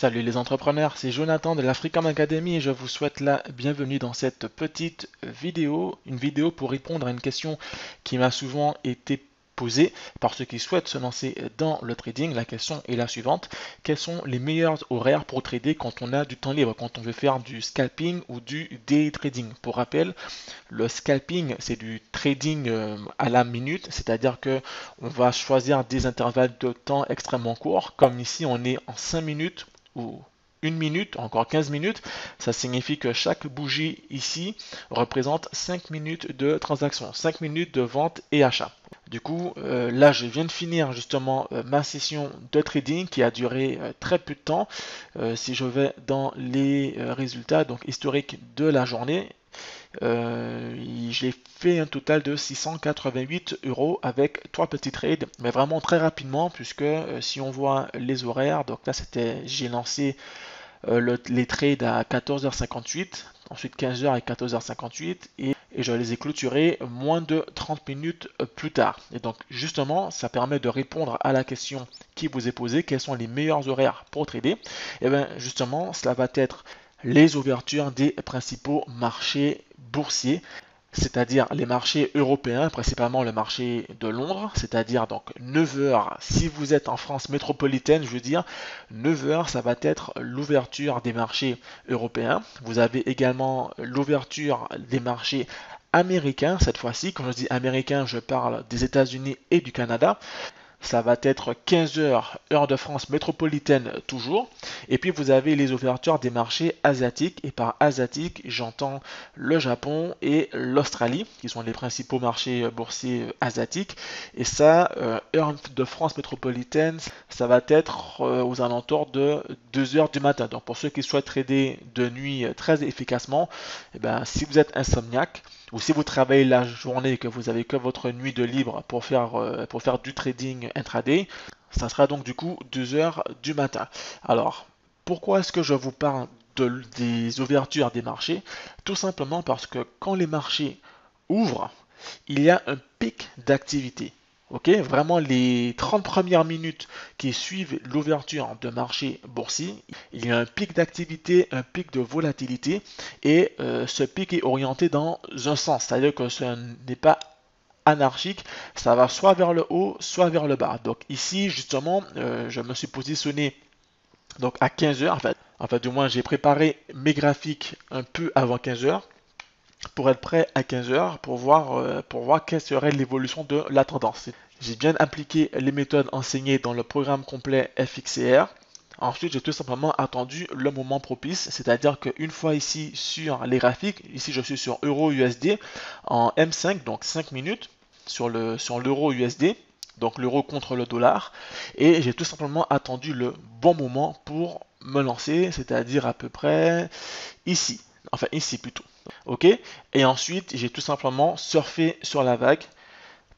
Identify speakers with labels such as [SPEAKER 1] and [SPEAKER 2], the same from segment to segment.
[SPEAKER 1] Salut les entrepreneurs, c'est Jonathan de l'Africam Academy et je vous souhaite la bienvenue dans cette petite vidéo, une vidéo pour répondre à une question qui m'a souvent été posée par ceux qui souhaitent se lancer dans le trading. La question est la suivante, quels sont les meilleurs horaires pour trader quand on a du temps libre, quand on veut faire du scalping ou du day trading? Pour rappel, le scalping c'est du trading euh, à la minute, c'est-à-dire que on va choisir des intervalles de temps extrêmement courts, comme ici on est en 5 minutes une minute, encore 15 minutes, ça signifie que chaque bougie ici représente 5 minutes de transaction, 5 minutes de vente et achat. Du coup, euh, là, je viens de finir justement euh, ma session de trading qui a duré euh, très peu de temps. si je vais dans les résultats, donc historiques de la journée, j'ai fait un total de 688 euros avec trois petits trades, mais vraiment très rapidement, puisque si on voit les horaires, donc là c'était, j'ai lancé les trades à 14h58, ensuite 15h et 14h58, et et je les ai clôturés moins de 30 minutes plus tard. Et donc justement, ça permet de répondre à la question qui vous est posée, quels sont les meilleurs horaires pour trader? Et bien justement, cela va être les ouvertures des principaux marchés boursiers c'est-à-dire les marchés européens, principalement le marché de Londres, c'est-à-dire donc 9h, si vous êtes en France métropolitaine, je veux dire, 9h, ça va être l'ouverture des marchés européens. Vous avez également l'ouverture des marchés américains, cette fois-ci, quand je dis américain, je parle des États-Unis et du Canada ça va être 15h heure de France métropolitaine toujours. Et puis vous avez les ouvertures des marchés asiatiques. Et par asiatique, j'entends le Japon et l'Australie, qui sont les principaux marchés boursiers asiatiques. Et ça, euh, heure de France métropolitaine, ça va être euh, aux alentours de 2h du matin. Donc pour ceux qui souhaitent trader de nuit très efficacement, eh ben, si vous êtes insomniaque, ou si vous travaillez la journée et que vous avez que votre nuit de libre pour faire, euh, du trading intraday, ça sera donc du coup 2 heures du matin. Alors, pourquoi est-ce que je vous parle de, des ouvertures des marchés? Tout simplement parce que quand les marchés ouvrent, il y a un pic d'activité. Ok, vraiment les 30 premières minutes qui suivent l'ouverture de marché boursier, il y a un pic d'activité, un pic de volatilité et euh, ce pic est orienté dans un sens, c'est-à-dire que ce n'est pas anarchique, ça va soit vers le haut, soit vers le bas. Donc ici justement, euh, je me suis positionné donc à 15 heures en fait. En fait, du moins, j'ai préparé mes graphiques un peu avant 15 heures pour être prêt à 15h pour voir, euh, pour voir quelle serait l'évolution de la tendance. J'ai bien appliqué les méthodes enseignées dans le programme complet FXCR. Ensuite, j'ai tout simplement attendu le moment propice, c'est-à-dire qu'une fois ici sur les graphiques, ici je suis sur Euro USD en M5, donc 5 minutes sur le sur l'euro USD, donc l'euro contre le dollar, et j'ai tout simplement attendu le bon moment pour me lancer, c'est-à-dire à peu près ici, enfin ici plutôt. Et ensuite, j'ai tout simplement surfé sur la vague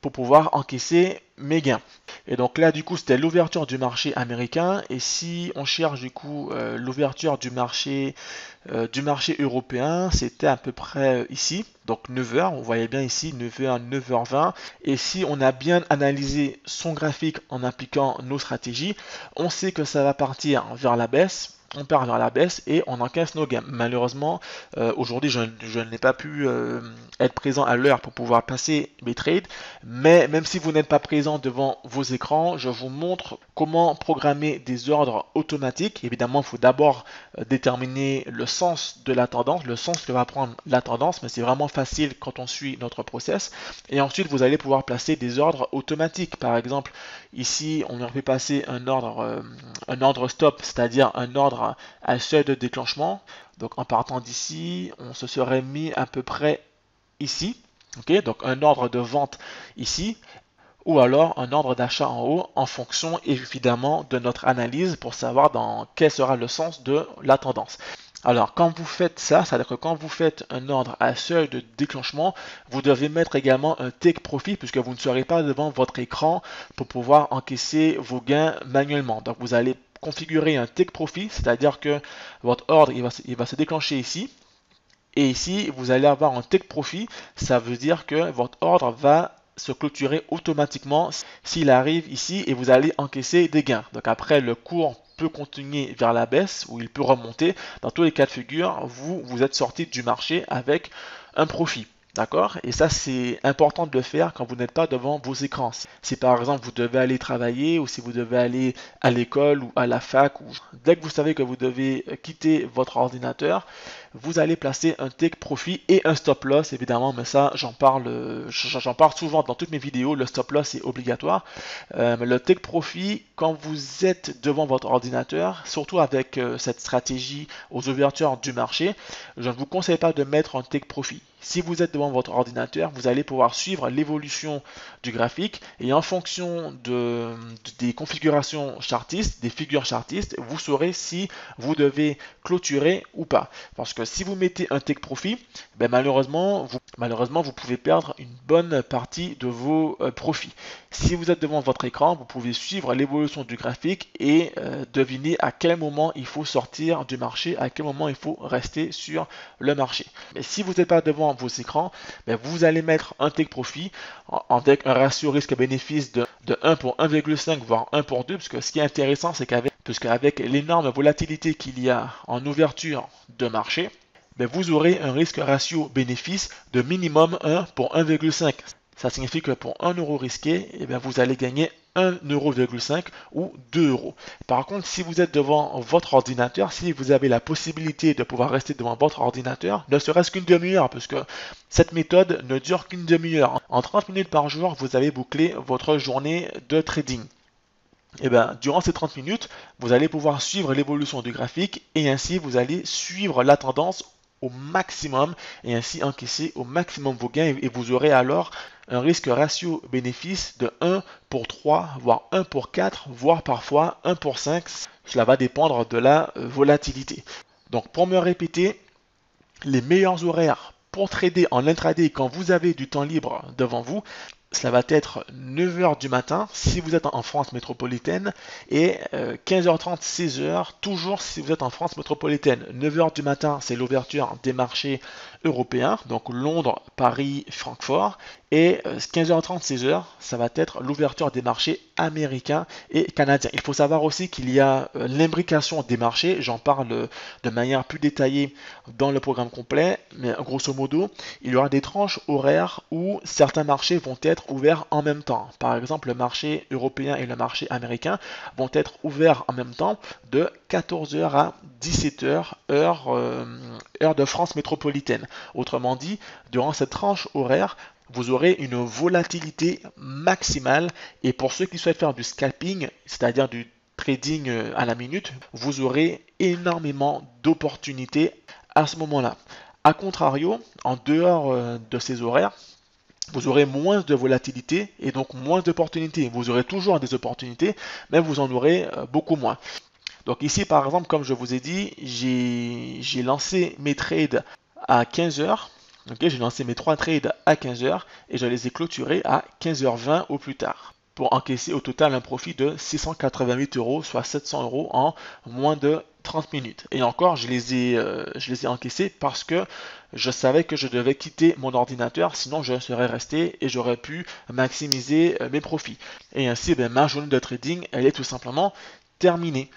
[SPEAKER 1] pour pouvoir encaisser mes gains. Et donc là, du coup, c'était l'ouverture du marché américain. Et si on cherche du coup euh, l'ouverture du marché euh, du marché européen, c'était à peu près ici. Donc 9h, vous voyez bien ici 9h, 9h20. Et si on a bien analysé son graphique en appliquant nos stratégies, on sait que ça va partir vers la baisse on part vers la baisse et on encaisse nos gains. Malheureusement, euh, aujourd'hui, je, n'ai pas pu euh, être présent à l'heure pour pouvoir passer mes trades, mais même si vous n'êtes pas présent devant vos écrans, je vous montre comment programmer des ordres automatiques. Évidemment, il faut d'abord euh, déterminer le sens de la tendance, le sens que va prendre la tendance, mais c'est vraiment facile quand on suit notre process. Et ensuite, vous allez pouvoir placer des ordres automatiques. Par exemple, ici, on aurait pu passer un ordre, un ordre stop, c'est-à-dire un ordre à, seuil de déclenchement. Donc en partant d'ici, on se serait mis à peu près ici. donc un ordre de vente ici ou alors un ordre d'achat en haut en fonction évidemment de notre analyse pour savoir dans quel sera le sens de la tendance. Alors, quand vous faites ça, c'est-à-dire que quand vous faites un ordre à seuil de déclenchement, vous devez mettre également un take profit puisque vous ne serez pas devant votre écran pour pouvoir encaisser vos gains manuellement. Donc, vous allez configurer un take profit, c'est-à-dire que votre ordre il va, se déclencher ici. Et ici, vous allez avoir un take profit, ça veut dire que votre ordre va se clôturer automatiquement s'il arrive ici et vous allez encaisser des gains. Donc après, le cours peut continuer vers la baisse ou il peut remonter. Dans tous les cas de figure, vous, vous êtes sorti du marché avec un profit. D'accord? Et ça, c'est important de le faire quand vous n'êtes pas devant vos écrans. Si par exemple vous devez aller travailler ou si vous devez aller à l'école ou à la fac, ou dès que vous savez que vous devez quitter votre ordinateur, vous allez placer un take profit et un stop loss évidemment, mais ça j'en parle, j'en parle souvent dans toutes mes vidéos. Le stop loss est obligatoire. Euh, le take profit, quand vous êtes devant votre ordinateur, surtout avec euh, cette stratégie aux ouvertures du marché, je ne vous conseille pas de mettre un take profit. Si vous êtes devant votre ordinateur, vous allez pouvoir suivre l'évolution du graphique et en fonction de, des configurations chartistes, des figures chartistes, vous saurez si vous devez clôturer ou pas. Parce si vous mettez un take profit, ben malheureusement, vous, malheureusement, vous pouvez perdre une bonne partie de vos euh, profits. Si vous êtes devant votre écran, vous pouvez suivre l'évolution du graphique et euh, deviner à quel moment il faut sortir du marché, à quel moment il faut rester sur le marché. Mais si vous n'êtes pas devant vos écrans, ben vous allez mettre un take profit avec un ratio risque-bénéfice de, 1 pour 1,5 voire 1 pour 2, parce que ce qui est intéressant, c'est qu'avec l'énorme volatilité qu'il y a en ouverture de marché, ben vous aurez un risque ratio bénéfice de minimum 1 pour 1,5. Ça signifie que pour 1 euro risqué, eh bien vous allez gagner 1,5€ ou 2 euros. Par contre, si vous êtes devant votre ordinateur, si vous avez la possibilité de pouvoir rester devant votre ordinateur, ne serait-ce qu'une demi-heure, parce que cette méthode ne dure qu'une demi-heure. En 30 minutes par jour, vous avez bouclé votre journée de trading. Et eh bien, durant ces 30 minutes, vous allez pouvoir suivre l'évolution du graphique et ainsi vous allez suivre la tendance au maximum et ainsi encaisser au maximum vos gains et vous aurez alors un risque ratio bénéfice de 1 pour 3, voire 1 pour 4, voire parfois 1 pour 5. Cela va dépendre de la volatilité. Donc pour me répéter, les meilleurs horaires pour trader en intraday quand vous avez du temps libre devant vous, cela va être 9h du matin si vous êtes en France métropolitaine et 15h30, euh, 16h toujours si vous êtes en France métropolitaine. 9h du matin, c'est l'ouverture des marchés européens, donc Londres, Paris, Francfort. Et 15h30, euh, 16h, ça va être l'ouverture des marchés américains et canadiens. Il faut savoir aussi qu'il y a euh, l'imbrication des marchés. J'en parle de manière plus détaillée dans le programme complet. Mais grosso modo, il y aura des tranches horaires où certains marchés vont être ouverts en même temps. Par exemple, le marché européen et le marché américain vont être ouverts en même temps de 14h à 17h, heure, euh, heure de France métropolitaine. Autrement dit, durant cette tranche horaire, vous aurez une volatilité maximale. Et pour ceux qui souhaitent faire du scalping, c'est-à-dire du trading euh, à la minute, vous aurez énormément d'opportunités à ce moment-là. A contrario, en dehors euh, de ces horaires, vous aurez moins de volatilité et donc moins d'opportunités. Vous aurez toujours des opportunités, mais vous en aurez euh, beaucoup moins. Donc ici, par exemple, comme je vous ai dit, j'ai lancé mes trades à 15h j'ai lancé mes trois trades à 15h et je les ai clôturés à 15h20 au plus tard pour encaisser au total un profit de 688 euros, soit 700 euros en moins de 30 minutes. Et encore, je les ai, euh, je les ai encaissés parce que je savais que je devais quitter mon ordinateur, sinon je serais resté et j'aurais pu maximiser euh, mes profits. Et ainsi, ben, ma journée de trading, elle est tout simplement terminée.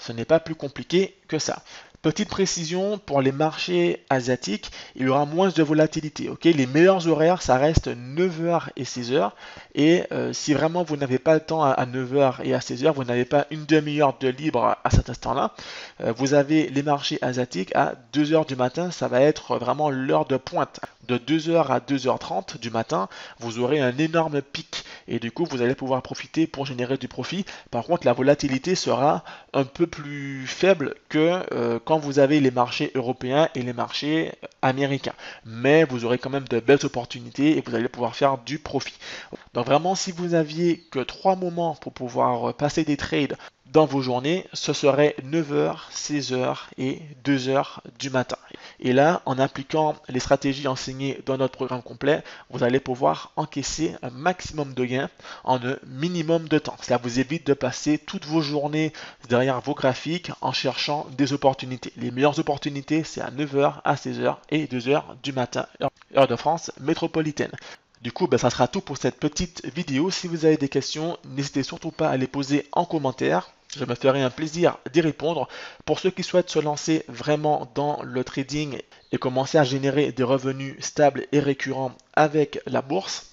[SPEAKER 1] Ce n'est pas plus compliqué que ça. Petite précision, pour les marchés asiatiques, il y aura moins de volatilité. les meilleurs horaires, ça reste 9h et 16h. Et euh, si vraiment vous n'avez pas le temps à, 9h et à 16h, vous n'avez pas une demi-heure de libre à, cet instant-là, euh, vous avez les marchés asiatiques à 2h du matin, ça va être vraiment l'heure de pointe. De 2h à 2h30 du matin, vous aurez un énorme pic et du coup vous allez pouvoir profiter pour générer du profit. Par contre, la volatilité sera un peu plus faible que euh, quand vous avez les marchés européens et les marchés américains. Mais vous aurez quand même de belles opportunités et vous allez pouvoir faire du profit. Donc vraiment, si vous n'aviez que trois moments pour pouvoir passer des trades dans vos journées, ce serait 9h, 16h et 2h du matin. Et là, en appliquant les stratégies enseignées dans notre programme complet, vous allez pouvoir encaisser un maximum de gains en un minimum de temps. Cela vous évite de passer toutes vos journées derrière vos graphiques en cherchant des opportunités. Les meilleures opportunités, c'est à 9h, à 16h et 2h du matin, heure de France métropolitaine. Du coup, ben, ça sera tout pour cette petite vidéo. Si vous avez des questions, n'hésitez surtout pas à les poser en commentaire. Je me ferai un plaisir d'y répondre. Pour ceux qui souhaitent se lancer vraiment dans le trading et commencer à générer des revenus stables et récurrents avec la bourse,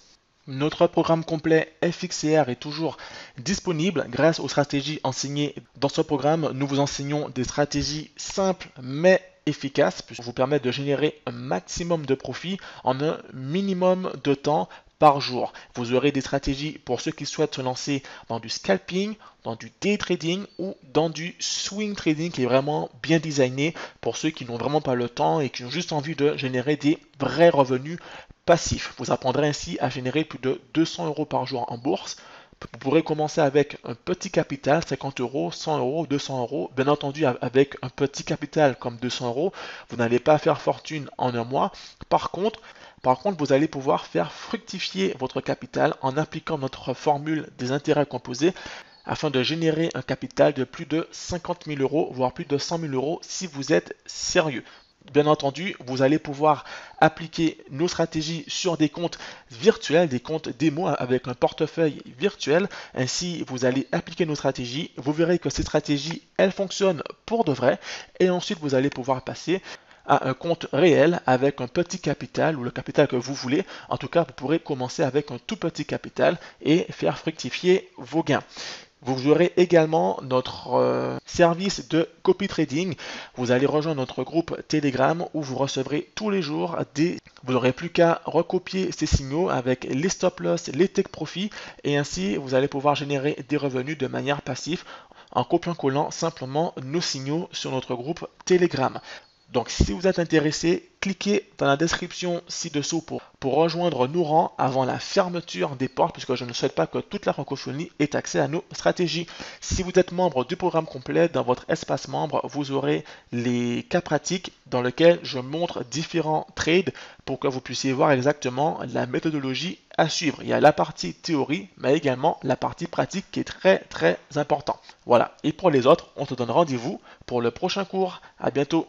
[SPEAKER 1] notre programme complet FXCR est toujours disponible grâce aux stratégies enseignées dans ce programme. Nous vous enseignons des stratégies simples mais efficaces pour vous permettre de générer un maximum de profit en un minimum de temps par jour. Vous aurez des stratégies pour ceux qui souhaitent se lancer dans du scalping, dans du day trading ou dans du swing trading qui est vraiment bien designé pour ceux qui n'ont vraiment pas le temps et qui ont juste envie de générer des vrais revenus passifs. Vous apprendrez ainsi à générer plus de 200 euros par jour en bourse. Vous pourrez commencer avec un petit capital, 50 euros, 100 euros, 200 euros. Bien entendu, avec un petit capital comme 200 euros, vous n'allez pas faire fortune en un mois. Par contre, par contre, vous allez pouvoir faire fructifier votre capital en appliquant notre formule des intérêts composés afin de générer un capital de plus de 50 000 euros, voire plus de 100 000 euros si vous êtes sérieux. Bien entendu, vous allez pouvoir appliquer nos stratégies sur des comptes virtuels, des comptes démo avec un portefeuille virtuel. Ainsi, vous allez appliquer nos stratégies. Vous verrez que ces stratégies, elles fonctionnent pour de vrai. Et ensuite, vous allez pouvoir passer à un compte réel avec un petit capital ou le capital que vous voulez. En tout cas, vous pourrez commencer avec un tout petit capital et faire fructifier vos gains. Vous aurez également notre euh, service de copy trading. Vous allez rejoindre notre groupe Telegram où vous recevrez tous les jours des... Vous n'aurez plus qu'à recopier ces signaux avec les stop loss, les take profit et ainsi vous allez pouvoir générer des revenus de manière passive en copiant-collant simplement nos signaux sur notre groupe Telegram. Donc si vous êtes intéressé, cliquez dans la description ci-dessous pour, rejoindre nos rangs avant la fermeture des portes, puisque je ne souhaite pas que toute la francophonie ait accès à nos stratégies. Si vous êtes membre du programme complet, dans votre espace membre, vous aurez les cas pratiques dans lesquels je montre différents trades pour que vous puissiez voir exactement la méthodologie à suivre. Il y a la partie théorie, mais également la partie pratique qui est très très important. Voilà. Et pour les autres, on se donne rendez-vous pour le prochain cours. À bientôt.